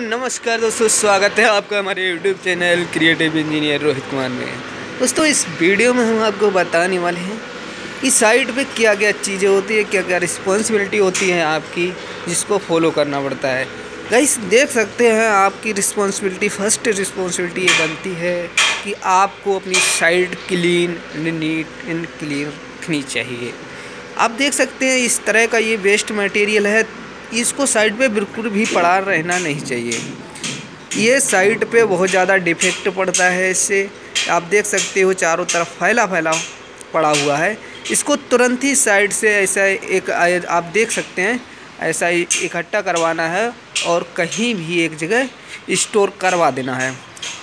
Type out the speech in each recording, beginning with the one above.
नमस्कार दोस्तों, स्वागत है आपका हमारे YouTube channel creative engineer Rohit Kumar में। दोस्तों, इस वीडियो में हम आपको बताने वाले हैं कि साइट पे क्या क्या चीज़ें होती है क्या क्या रिस्पॉन्सिबिलिटी होती है आपकी, जिसको फॉलो करना पड़ता है। गाइस देख सकते हैं आपकी रिस्पॉन्सिबिलिटी फ़र्स्ट रिस्पॉन्सिबिलिटी ये बनती है कि आपको अपनी site clean and neat and clean रखनी चाहिए। आप देख सकते हैं इस तरह का ये वेस्ट मटेरियल है इसको साइड पे बिल्कुल भी पड़ा रहना नहीं चाहिए। ये साइड पे बहुत ज़्यादा डिफेक्ट पड़ता है इससे। आप देख सकते हो चारों तरफ़ फैला फैला पड़ा हुआ है। इसको तुरंत ही साइड से ऐसा एक, आप देख सकते हैं, ऐसा इकट्ठा करवाना है और कहीं भी एक जगह स्टोर करवा देना है।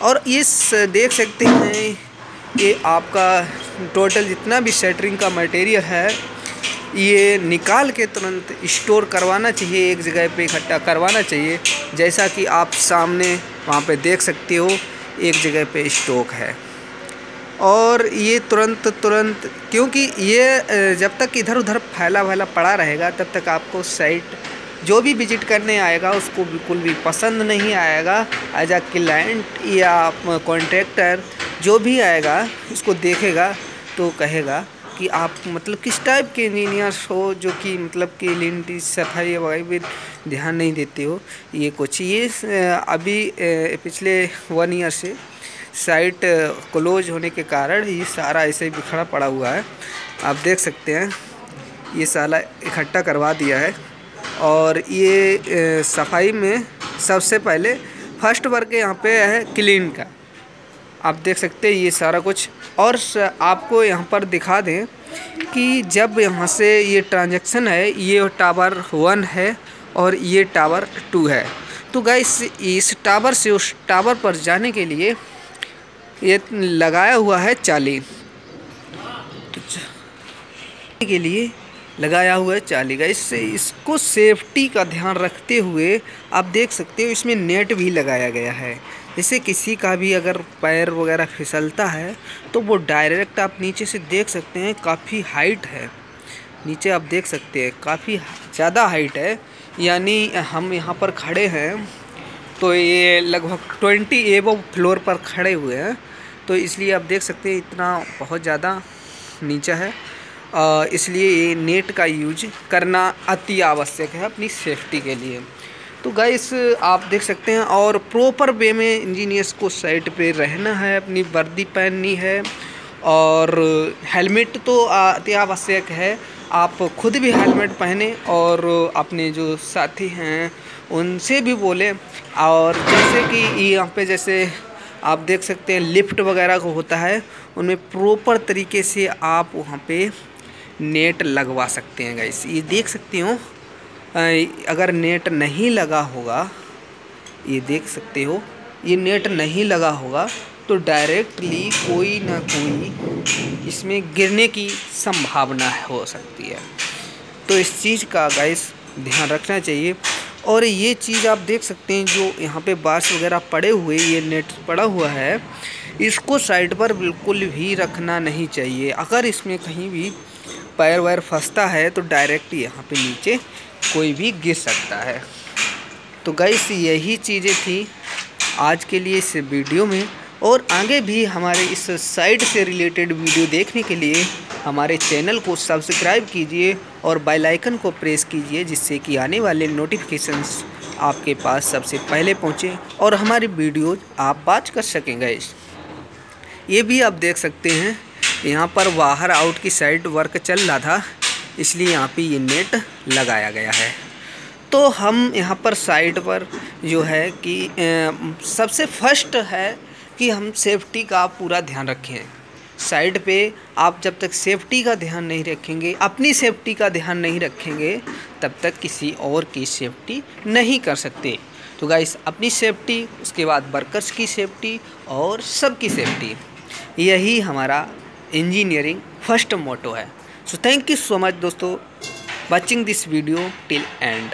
और इस, देख सकते हैं ये आपका टोटल जितना भी सेटरिंग का मटेरियल है ये निकाल के तुरंत स्टोर करवाना चाहिए, एक जगह पे इकट्ठा करवाना चाहिए, जैसा कि आप सामने वहाँ पे देख सकते हो, एक जगह पे स्टॉक है। और ये तुरंत तुरंत, क्योंकि ये जब तक इधर उधर फैला फैला पड़ा रहेगा, तब तक आपको साइट जो भी विज़िट करने आएगा, उसको बिल्कुल भी पसंद नहीं आएगा। एज आ क्लाइंट या कॉन्ट्रैक्टर जो भी आएगा इसको देखेगा तो कहेगा कि आप मतलब किस टाइप के इंजीनियर्स हो जो कि मतलब कि लिंटी सफ़ाई वगैरह भी ध्यान नहीं देते हो? ये कुछ ये अभी पिछले वन ईयर से साइट क्लोज होने के कारण ये सारा ऐसे ही बिखरा पड़ा हुआ है। आप देख सकते हैं, ये साला इकट्ठा करवा दिया है। और ये सफ़ाई में सबसे पहले फ़र्स्ट वर्क यहाँ पे है क्लीन का। आप देख सकते हैं ये सारा कुछ। और आपको यहाँ पर दिखा दें कि जब यहाँ से ये ट्रांजैक्शन है, ये टावर वन है और ये टावर टू है। तो गाइस, इस टावर से उस टावर पर जाने के लिए ये लगाया हुआ है चाली। तो के लिए लगाया हुआ है चाली। का इससे इसको सेफ्टी का ध्यान रखते हुए आप देख सकते हो, इसमें नेट भी लगाया गया है। जैसे किसी का भी अगर पैर वगैरह फिसलता है तो वो डायरेक्ट आप नीचे से देख सकते हैं, काफ़ी हाइट है। नीचे आप देख सकते हैं, काफ़ी ज़्यादा हाइट है। यानी हम यहाँ पर खड़े हैं तो ये लगभग ट्वेंटी एबो फ्लोर पर खड़े हुए हैं। तो इसलिए आप देख सकते हैं, इतना बहुत ज़्यादा नीचा है। इसलिए ये नेट का यूज़ करना अति आवश्यक है अपनी सेफ्टी के लिए। तो गाइस आप देख सकते हैं और प्रॉपर वे में इंजीनियर्स को साइट पे रहना है, अपनी वर्दी पहननी है और हेलमेट तो अति आवश्यक है। आप खुद भी हेलमेट पहने और अपने जो साथी हैं, उनसे भी बोलें। और जैसे कि यहाँ पे जैसे आप देख सकते हैं लिफ्ट वगैरह को होता है, उनमें प्रॉपर तरीके से आप वहाँ पे नेट लगवा सकते हैं गाइस ये देख सकते हो। अगर नेट नहीं लगा होगा, ये देख सकते हो, ये नेट नहीं लगा होगा तो डायरेक्टली कोई ना कोई इसमें गिरने की संभावना हो सकती है। तो इस चीज़ का गाइस ध्यान रखना चाहिए। और ये चीज़ आप देख सकते हैं, जो यहाँ पे बार्स वगैरह पड़े हुए, ये नेट पड़ा हुआ है, इसको साइड पर बिल्कुल भी रखना नहीं चाहिए। अगर इसमें कहीं भी पैर वैर फंसता है तो डायरेक्ट यहाँ पे नीचे कोई भी गिर सकता है। तो गैस यही चीज़ें थी आज के लिए इस वीडियो में। और आगे भी हमारे इस साइट से रिलेटेड वीडियो देखने के लिए हमारे चैनल को सब्सक्राइब कीजिए और बेल आइकन को प्रेस कीजिए, जिससे कि आने वाले नोटिफिकेशंस आपके पास सबसे पहले पहुँचें और हमारी वीडियो आप वाच कर सकें गैस ये भी आप देख सकते हैं यहाँ पर बाहर आउट की साइड वर्क चल रहा था, इसलिए यहाँ पे ये नेट लगाया गया है। तो हम यहाँ पर साइड पर जो है कि सबसे फ़र्स्ट है कि हम सेफ्टी का पूरा ध्यान रखें। साइड पे आप जब तक सेफ्टी का ध्यान नहीं रखेंगे, अपनी सेफ्टी का ध्यान नहीं रखेंगे, तब तक किसी और की सेफ्टी नहीं कर सकते। तो गाइस अपनी सेफ्टी उसके बाद वर्कर्स की सेफ्टी और सबकी सेफ्टी यही हमारा इंजीनियरिंग फ़र्स्ट मोटो है। So thank you so much दोस्तों। Watching this video till end